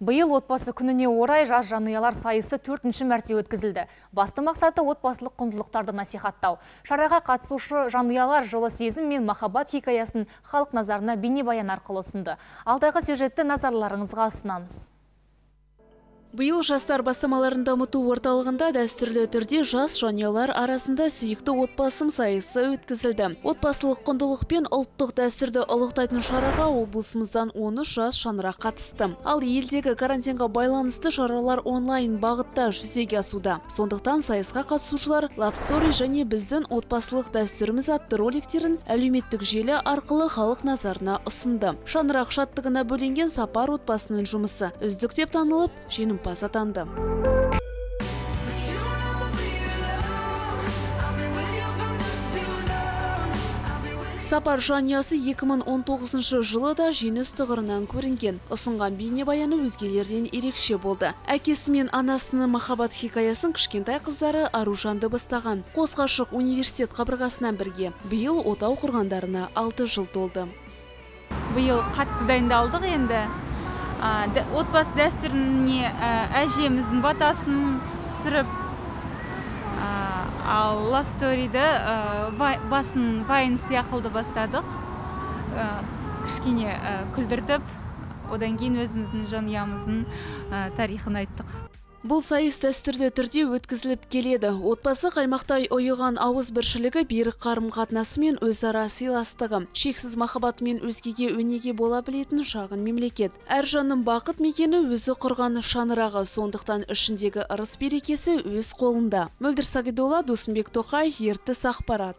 Биыл отбасы күніне орай жас жанұялар сайысы төртінші мәрте өткізілді. Басты мақсаты отбасылық құндылықтарды насихаттау. Шараға қатысушы жанұялар жылы сезім мен махаббат хикаясын халық назарына бейнебаян арқылы ұсынды. Алдағы сюжетті назарларыңызға ұсынамыз. Биыл жастар бастамаларын дамыту орталығында дәстүрлі түрде жас жанұялар арасында сүйікті отбасым сайысы өткізілді. Отбасылық құндылық пен ұлттық дәстүрді ұлықтайтын шараға облысымыздан 13 жас шаңырақ қатысты. Ал елдегі карантинға байланысты шаралар онлайн бағытта жүзеге асуда. Сондықтан сайысқа қатысушылар Story және біздің отбасылық дәстүріміз атты роликтерін әлеуметтік желі арқылы халық назарына ұсынды. Шаңырақ шаттығына бөленген сапар отбасының жұмысы үздік деп танылып, жеңімпаз атанды. Сапар жанұясы 2019 жылы да жеңіс тұғырынан көрінген. Ұсынған бейнебаяны өзгелерден ерекше болды. Әкесі мен анасының махаббат хикаясын кішкентай қыздары Аружанды бастаған. Қос ғашық университет қабырғасынан бірге. Биыл отау құрғандарына 6 жыл толды. биыл қатты дайындалдық енді отбасы дәстүріне ә, әжеміздің батасын түсіріп ал ә, вай- басын вайн сияқылды бастадық. Кішкене күлдіртіп одан кейін өзіміздің жанұямыздың тарихын айттық. Бұл сайыс дәстүрлі түрде өткізіліп келеді. Отбасы қаймақтай ұйыған ауыз біршілігі берік қарым қатынасы мен өзара сыйластығы. Шексіз махаббатымен өзгеге өнеге бола білетін шағын мемлекет. Әр жанның бақыт мекені өзі құрған шаңырағы, сондықтан ішіндегі ырыс берекесі өз қолында. Мөлдір Сағидолла, Досымбек Тоқай, Ертіс ақпарат.